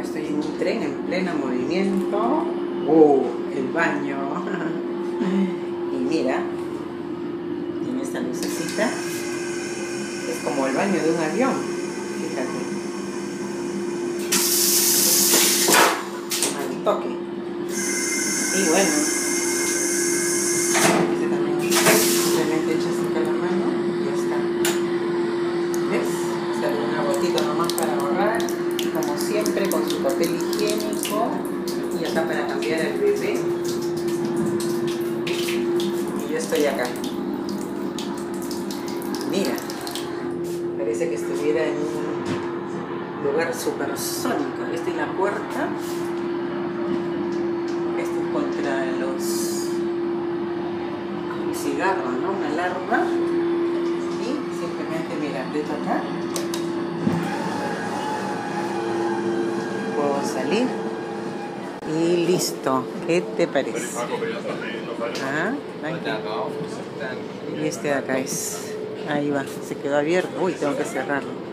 estoy en un tren en pleno movimiento. ¡Wow! El baño. y mira, tiene esta lucecita. Es como el baño de un avión. Fíjate. Al toque. Y bueno. Y acá para cambiar al bebé. Y yo estoy acá. Mira. Parece que estuviera en un lugar supersónico. Esta es la puerta. Esto es contra los cigarros, ¿no? Una alarma. Y simplemente, mira, aprieto acá. Puedo salir. Y listo. ¿Qué te parece? Ah. Y este de acá es. Ahí va, se quedó abierto. Uy, tengo que cerrarlo.